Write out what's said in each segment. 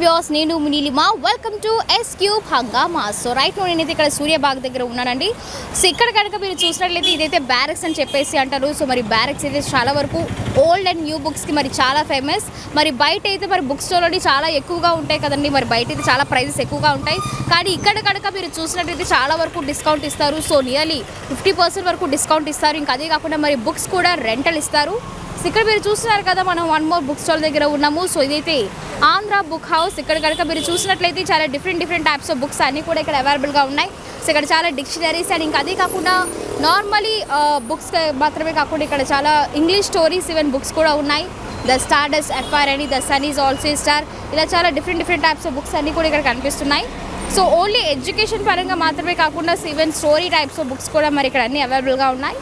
Views నేను Neelima welcome to S cube Hungama. So right no నేనైతే ఇక్కడ సూర్యబాగ్ దగ్గర ఉన్నానండి. సో ఇక్కడ కనుక మీరు చూసినట్లయితే ఇదైతే బ్యారక్స్ అని చెప్పేసి అంటారు. సో మరి బ్యారక్స్ అయితే చాలా వరకు ఓల్డ్ అండ్ న్యూ బుక్స్కి మరి చాలా ఫేమస్ మరి బయట అయితే మరి బుక్ స్టోర్లోని చాలా ఎక్కువగా ఉంటాయి కదండి. మరి బయట అయితే చాలా ప్రైజెస్ ఎక్కువగా ఉంటాయి. కానీ ఇక్కడ కనుక మీరు చూసినట్లయితే చాలా వరకు డిస్కౌంట్ ఇస్తారు. సో నియర్లీ ఫిఫ్టీ పర్సెంట్ వరకు డిస్కౌంట్ ఇస్తారు. ఇంకా అదే కాకుండా మరి బుక్స్ కూడా రెంటల్ ఇస్తారు. ఇక్కడ మీరు చూస్తున్నారు కదా మనం వన్ మోర్ బుక్ స్టాల్ దగ్గర ఉన్నాము. సో ఇదైతే ఆంధ్ర బుక్ హౌస్ ఇక్కడ కనుక మీరు చూసినట్లయితే చాలా different different types of books అన్నీ కూడా ఇక్కడ అవైలబుల్గా ఉన్నాయి. సో ఇక్కడ చాలా డిక్షనరీస్ అండ్ ఇంకా అదే కాకుండా నార్మలీ బుక్స్ మాత్రమే కాకుండా ఇక్కడ చాలా ఇంగ్లీష్ స్టోరీస్ ఈవెన్ బుక్స్ కూడా ఉన్నాయి. ద స్టార్డస్ ఎఫ్ఆర్ అని the sun is also star ఇలా చాలా different different types of books అన్నీ కూడా ఇక్కడ కనిపిస్తున్నాయి. సో ఓన్లీ ఎడ్యుకేషన్ పరంగా మాత్రమే కాకుండా even story types of books కూడా మరి ఇక్కడ అన్ని అవైలబుల్గా ఉన్నాయి.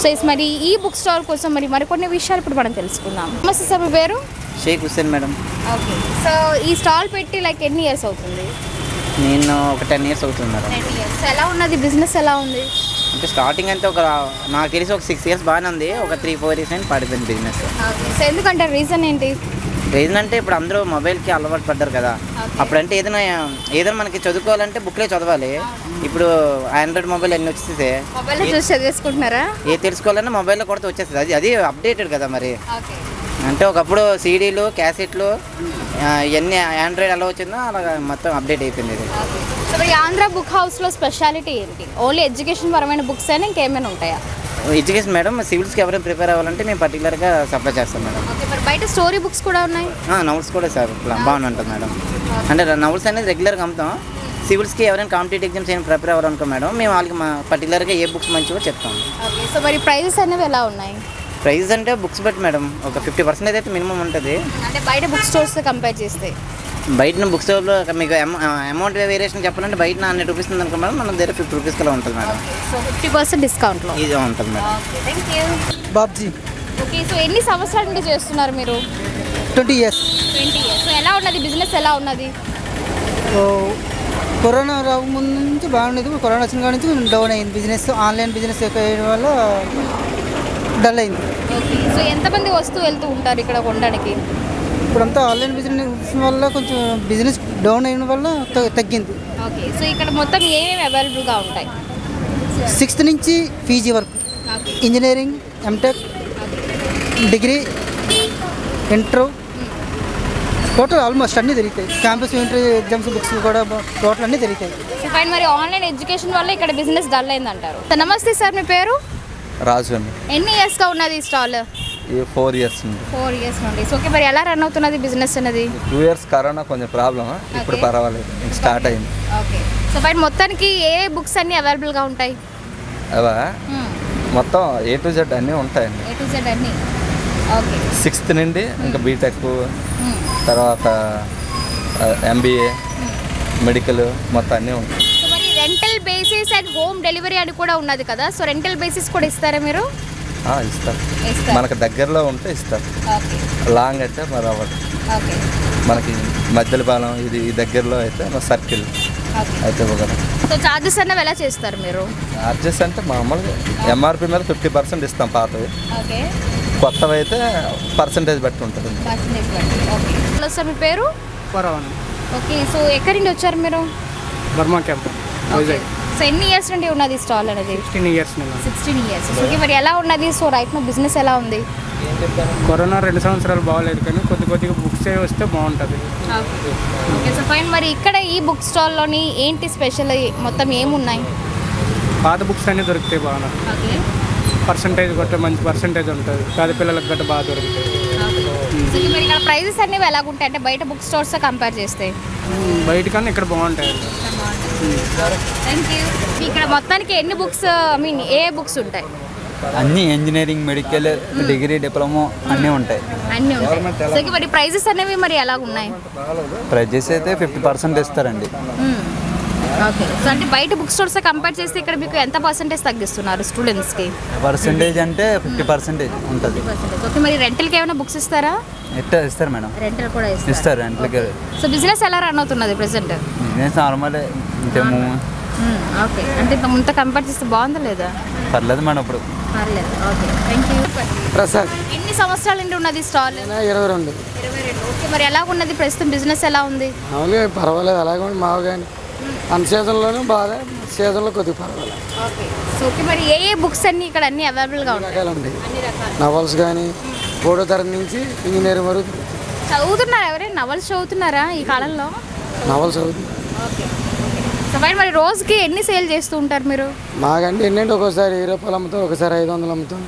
సో ఇస్ మరి ఈ బుక్ స్టాల్ కోసం మరి మరికొన్ని విషయాలు ఇప్పుడు మనం తెలుసుకుందాం. నమస్తే సార్ మీ పేరు? Shaik Hussain madam. Okay so ఈ స్టాల్ పెట్టి లైక్ ఎన్ని ఇయర్స్ అవుతుంది? నేను ఒక టెన్ ఇయర్స్ అవుతుంది మేడం. ఎలా ఉన్నది? బిజినెస్ ఎలా ఉంది? అంటే స్టార్టింగ్ అయితే ఒక నాకు తెలిసి ఒక సిక్స్ ఇయర్స్ బాగానే ఉంది. ఒక త్రీ ఫోర్ ఇయర్స్ అని పడిపోయింది బిజినెస్ సో ఎందుకంటే రీజన్ ఏంటి? రీజన్ అంటే ఇప్పుడు అందరూ మొబైల్కి అలవాటు పడ్డారు కదా. అప్పుడంటే ఏదైనా ఏదైనా మనకి చదువుకోవాలంటే బుక్లే చదవాలి. ఇప్పుడు ఆండ్రాయిడ్ మొబైల్ అన్నీ వచ్చేస్తే చదివేసుకుంటున్నారా? ఏ తెలుసుకోవాలన్నా మొబైల్లో కొడితే వచ్చేస్తుంది. అది అది అప్డేటెడ్ కదా మరి. అంటే ఒకప్పుడు సీడీలు క్యాసెట్లు ఇవన్నీ ఆండ్రాయిడ్ ఎలా వచ్చిందో? అలా మొత్తం అప్డేట్ అయిపోయింది ఇది ఆంధ్ర బుక్ హౌస్లో స్పెషాలిటీ ఏంటి? ఓన్లీ ఎడ్యుకేషన్ పరమైన బుక్స్ అయినా ఇంకేమైనా ఉంటాయా? ఎడ్యుకేషన్ మేడం సివిల్స్కి ఎవరైనా ప్రిపేర్ అవ్వాలంటే మేము పర్టికులర్గా సప్లై చేస్తాం మేడం. బయట స్టోరీ బుక్స్ కూడా ఉన్నాయి? నవల్స్ కూడా సార్ ఉంటుంది మేడం. అంటే నవల్స్ అనేది రెగ్యులర్గా అమ్ముతాం. సివిల్స్కి ఎవరైనా కాంపిటేటివ్ ఎగ్జామ్స్ ఏమైనా ప్రిపేర్ అవ్వాలనుకో మేడం మేము వాళ్ళకి మా పర్టికులర్గా ఏ బుక్స్ మంచివో చెప్తాం. సో మరి ప్రైజెస్ అనేవి ఎలా ఉన్నాయి? ప్రైస్ అంటే బుక్స్ బట్టి మేడం ఒక ఫిఫ్టీ పర్సెంట్ అయితే మినిమం ఉంటుంది. అంటే బయట బుక్ స్టోర్స్తో కంపేర్ చేస్తే. బయట బుక్ స్టోర్లో మీకు అమౌంట్ వేరియేషన్ చెప్పాలంటే బయట హండ్రెడ్ రూపీస్ ఉంది అనుకో మేడం మన దగ్గర ఫిఫ్టీ రూపీస్ కలా ఉంటుంది మేడం. సో ఫిఫ్టీ పర్సెంట్ డిస్కౌంట్లో ఇది ఉంటుంది మేడం. బాబ్జీ. ఓకే సో ఎన్ని సంవత్సరాల నుండి చేస్తున్నారు మీరు? Twenty years. Twenty years so ఎలా ఉన్నది? బిజినెస్ ఎలా ఉన్నది? కరోనా ముందు నుంచి బాగుండేది. కరోనా వచ్చిన కాడ నుంచి డౌన్ అయింది. బిజినెస్ ఆన్లైన్ బిజినెస్ అయ్యడం వల్ల డల్ అయింది. ఓకే సో ఎంతమంది వస్తూ వెళ్తూ ఉంటారు ఇక్కడ కొనడానికి? ఇప్పుడంతా ఆన్లైన్ బిజినెస్ వల్ల కొంచెం బిజినెస్ డౌన్ అయిన వల్ల తగ్గింది. ఓకే సో ఇక్కడ మొత్తం ఏమేమి అవైలబుల్గా ఉంటాయి? సిక్స్త్ నుంచి పీజీ వరకు. Engineering MTech degree inter. Total almost అన్నీ దొరుకుతాయి. క్యాంపస్ ఇంటర్ ఎగ్జామ్స్ బుక్స్ కూడా టోటల్ అన్నీ దొరుకుతాయి. ఫైన్ మరి ఆన్లైన్ ఎడ్యుకేషన్ వల్ల ఇక్కడ బిజినెస్ డల్ అయింది అంటారు సో నమస్తే సార్ మీ పేరు? రాజు ఎన్ని ఇయర్స్గా ఉన్నది ఈ స్టాల్? ఫోర్ ఇయర్స్ నుండి. ఫోర్ ఇయర్స్ నుండి. సో ఓకే మరి ఎలా రన్ అవుతున్నది బిజినెస్ అనేది? టూ ఇయర్స్ కరోనా కొంచెం ప్రాబ్లమ్ ఇప్పుడు. పర్వాలేదు. స్టార్ట్ అయింది. ఓకే సో ఫైన్ మొత్తానికి ఏ బుక్స్ అన్ని అవైలబుల్గా ఉంటాయి? అవా? మొత్తం ఏ టు జెడ్ అన్నీ ఉంటాయండి. ఏ టు జెడ్ అన్ని. ఓకే సిక్స్త్ నుండి ఇంకా బీటెక్ తర్వాత ఎంబీఏ మెడికల్ మొత్తం అన్నీ ఉంటాయి. సో మరి rental basis and home delivery అని కూడా ఉన్నది కదా? సో రెంటల్ బేసిస్ కూడా ఇస్తారా మీరు? ఇస్తారు మనకు దగ్గరలో ఉంటే ఇస్తారు ఓకే. లాంగ్ అయితే మరి అవ్వదు. ఓకే. మనకి మధ్యలో పాలెం ఇది దగ్గరలో అయితే సర్కిల్ ఓకే. అయితే ఇవ్వగలం. సో చార్జెస్ అన్నవి ఎలా చేస్తారు మీరు? చార్జెస్ అంటే మామూలుగా ఎంఆర్పి మీద ఫిఫ్టీ పర్సెంట్ ఇస్తాం పాతవి. ఓకే. కొత్తవి అయితే పర్సంటేజ్ బట్టి. ఉంటుంది హలో సార్ మీ పేరు? ఓకే. సో ఎక్కడి నుండి వచ్చారు మీరు? Burma camp. వైజాగ్. సో ఎన్ని ఇయర్స్ నుండి ఉన్నది స్టాల్ అనేది? Fifteen years sixteen years okay మరి ఎలా ఉన్నది? సో రైట్ నా బిజినెస్ ఎలా ఉంది? కరోనా రెండు సంవత్సరాలు బాగాలేదు కానీ కొద్ది కొద్దిగా బుక్స్ వస్తే బాగుంటుంది. ఓకే సో ఫైన్ మరి ఇక్కడ ఈ బుక్ స్టాల్లోని ఏంటి స్పెషల్ మొత్తం ఏమున్నాయి? పాత బుక్స్ అన్నీ దొరుకుతాయి బాగా పర్సంటేజ్ కొట్టే మంచి పర్సంటేజ్ ఉంటుంది. పేద పిల్లలకు గట్ట బాగా దొరుకుతాయి. సో మరి ఇక్కడ ప్రైజెస్ అనేవి ఎలాగుంటాయి? అంటే బయట బుక్ స్టోర్స్ కంపేర్ చేస్తే. ఉమ్, బయటకన్నా ఇక్కడ బాగుంటాయి థ్యాంక్ యూ ఇక్కడ మొత్తానికి ఎన్ని బుక్స్ ఐ మీన్ ఏ బుక్స్ ఉంటాయి? అన్ని ఇంజనీరింగ్ మెడికల్ డిగ్రీ డిప్లొమా అన్నీ ఉంటాయి. అన్నీ ఉంటాయి. సో మరి ప్రైజెస్ అనేవి మరి ఎలా ఉన్నాయి ప్రైజెస్ అయితే ఫిఫ్టీ పర్సెంట్ ఇస్తారండి. ఓకే సో అంటే బయట బుక్ స్టోర్స్ కంపేర్ చేస్తే ఇక్కడ మీకు ఎంత పర్సెంటేజ్ తగ్గిస్తున్నారు స్టూడెంట్స్కి పర్సంటేజ్ అంటే ఫిఫ్టీ పర్సెంటేజ్ ఉంటుంది. ఓకే మరి రెంటల్కి ఏమైనా బుక్స్ ఇస్తారా? ఎట్లా ఇస్తారు మేడం. రెంటల్ కూడా ఇస్తారు. ఇంట్లోకి సో బిజినెస్ ఎలా రన్ అవుతున్నది ప్రెసెంట్ బిజినెస్ నార్మల్ ఇంకేమో ఓకే. అంటే ఇంత ముంత కంపేర్ చేస్తే బాగుందా లేదా? పర్లేదు మేడం ఇప్పుడు. పర్లేదు. ఓకే. Thank you Prasad. ఎన్ని సంవత్సరాల నుండి ఉన్నది స్టాల్? ఇరవై రెండు. ఇరవై రెండు. ఓకే. మరి ఎలా ఉన్నది? ప్రస్తుతం బిజినెస్ ఎలా ఉంది? మామూలుగా పర్వాలేదు. అలాగే ఉంది మామూలుగా కానీ అన్ సీజన్లోనే బాగా సీజన్లో కొద్దిగా పర్వాలేదు. ఓకే. So okay. మరి ఏ ఏ బుక్స్ అన్ని ఇక్కడ అన్ని అవైలబుల్గా ఉంటాయి? అన్ని రకాలు. నవల్స్ కానీ మూడో తరగతి నుంచి ఇంజనీరింగ్ వరకు. చదువుతున్నారా ఎవరైనా? నవల్స్ చదువుతున్నారా ఈ కాలంలో? Novels okay. సో మరి మరి రోజుకి ఎన్ని సేల్ చేస్తూ ఉంటారు మీరు? మాకంటే ఏంటంటే ఒక్కోసారి వెయ్యి రూపాయలు అమ్ముతాం ఒకసారి ఐదు వందలు అమ్ముతాం.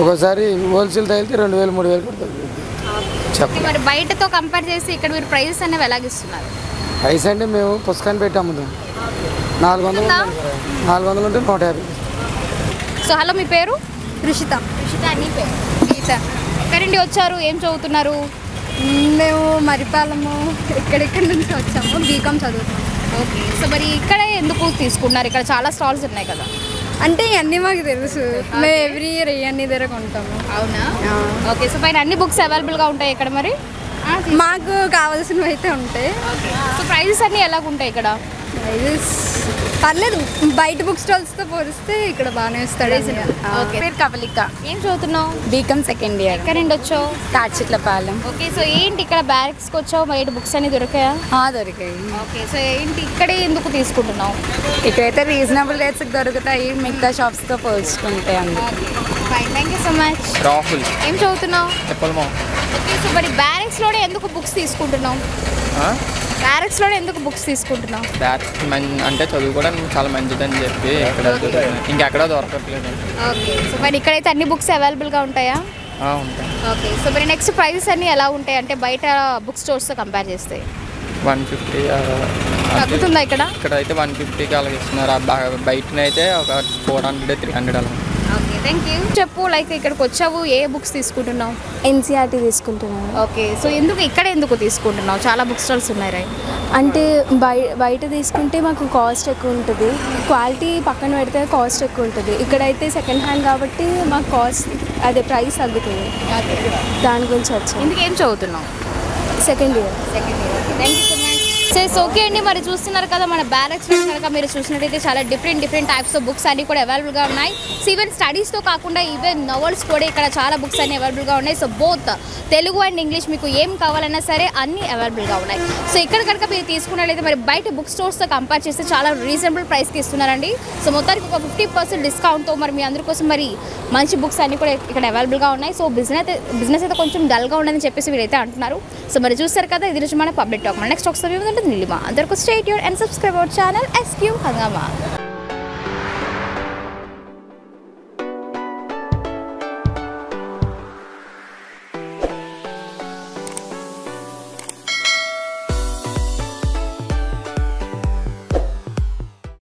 ఒక్కోసారి హోల్సేల్ తగిలితే రెండు వేలు మూడు వేలు పడుతుంది. మరి బయటతో కంపేర్ చేసి ఇక్కడ మీరు ప్రైజెస్ అనేవి ఎలాగిస్తున్నారు? ప్రైస్ అంటే మేము పుస్తకాన్ని పెట్టి అమ్ముతాం. నాలుగు వందలు. నాలుగు వందలు ఉంటే నూట యాభై. సో హలో మీ పేరు? రుషిత. రుషిత నీ పేరు? గీత ఎక్కడి వచ్చారు? ఏం చదువుతున్నారు? మేము మరిపాలెము ఎక్కడెక్కడి నుంచి వచ్చాము బీకామ్ చదువుతాం ఓకే. సో మరి ఇక్కడ ఎందుకు తీసుకున్నారు ఇక్కడ చాలా స్టాల్స్ ఉన్నాయి కదా. అంటే ఇవన్నీ మాకు తెలుసు. మేము ఎవ్రీ ఇయర్ ఇవన్నీ దగ్గర కొంటాము. అవునా? ఓకే. సో పైన అన్ని బుక్స్ అవైలబుల్గా ఉంటాయి ఇక్కడ మరి? మాకు కావాల్సినవి అయితే ఉంటాయి. సో ప్రైజెస్ అన్నీ ఎలాగుంటాయి ఇక్కడ? ప్రైజెస్ పర్లేదు. బయట బుక్ స్టాల్స్తో పోలిస్తే ఇక్కడ బాగానే ఇస్తాడు ఓకే. పేరు కవలిక. ఏం చదువుతున్నావు? BCom second year. ఎక్కడి నుండి వచ్చావు? తాచిట్లపాలెం ఓకే సో ఏంటి ఇక్కడ బ్యారక్స్కి వచ్చావు? బయట బుక్స్ అన్ని దొరికాయా? దొరికాయి. ఓకే సో ఏంటి ఇక్కడే ఎందుకు తీసుకుంటున్నావు? ఇక్కడైతే రీజనబుల్ రేట్స్కి దొరుకుతాయి మిగతా షాప్స్తో పోల్చుకుంటే fine thank you so much Rahul. ఏం చదువుతున్నావు? చెప్పలమో ఓకే సో మరి బ్యారక్స్లోనే ఎందుకు బుక్స్ తీసుకుంటున్నావు? బ్యారక్స్లోనే ఎందుకు బుక్స్ తీసుకుంటున్నావు? మం అంటే చదువుకోవడానికి చాలా మంచిదని చెప్పి ఇక్కడ. ఇంకెక్కడ దొరకట్లేదు. ఓకే సో మరి ఇక్కడైతే అన్ని బుక్స్ అవైలబుల్గా ఉంటాయా? ఓకే సో మరి నెక్స్ట్ ప్రైజెస్ అన్ని ఎలా ఉంటాయి? అంటే బయట బుక్ స్టోర్స్తో కంపేర్ చేస్తే. వన్ ఫిఫ్టీ తగ్గుతుందా ఇక్కడ? ఇక్కడ అయితే వన్ ఫిఫ్టీకి అలాగ ఇస్తున్నారు. బయటనైతే ఒక ఫోర్ హండ్రెడ్ త్రీ హండ్రెడ్ అలా. Thank you. చెప్పు లైక్ ఇక్కడికి వచ్చావు ఏ బుక్స్ తీసుకుంటున్నావు? ఎన్సీఆర్టీ తీసుకుంటున్నాను. ఓకే సో ఎందుకు ఇక్కడ ఎందుకు తీసుకుంటున్నావు? చాలా బుక్ స్టాల్స్ ఉన్నాయి రైట్ అంటే బయ బయట తీసుకుంటే మాకు కాస్ట్ ఎక్కువ ఉంటుంది. క్వాలిటీ పక్కన పెడితే కాస్ట్ ఎక్కువ ఉంటుంది. ఇక్కడైతే సెకండ్ హ్యాండ్ కాబట్టి మాకు కాస్ట్ అదే ప్రైస్ తగ్గుతుంది. దాని గురించి వచ్చాను ఎందుకు ఏం చదువుతున్నావు? Second year second year thank you says okay అండి మరి చూస్తున్నారు కదా మన బ్యారక్స్లో కనుక మీరు చూసినట్టయితే చాలా different different types of books అన్ని కూడా అవైలబుల్గా ఉన్నాయి. సో ఈవెన్ స్టడీస్తో కాకుండా ఈవెన్ నవల్స్ కూడా ఇక్కడ చాలా బుక్స్ అన్ని అవైలబుల్గా ఉన్నాయి. So both Telugu and English మీకు ఏం కావాలన్నా సరే అన్నీ అవైలబుల్గా ఉన్నాయి. సో ఇక్కడ కనుక మీరు తీసుకున్నట్లయితే మరి బయట బుక్ స్టోర్స్తో కంపేర్ చేస్తే చాలా రీజనబుల్ ప్రైస్కి ఇస్తున్నారండి. సో మొత్తానికి ఒక ఫిఫ్టీ పర్సెంట్ డిస్కౌంట్తో మరి మీ అందరి కోసం మరి మంచి బుక్స్ అన్ని కూడా ఇక్కడ అవైలబుల్గా ఉన్నాయి. సో బిజినెస్ అయితే బిజినెస్ అయితే కొంచెం డల్గా ఉండదని చెప్పేసి వీరైతే అంటున్నారు. సో మరి చూస్తారు కదా ఇది రోజు మన పబ్లిక్ టాక్ నెక్స్ట్ ఒకసారి കണ്ടു നില്ലുമ അതർക്കും state യൂൺ and subscribe our channel S Q Hungama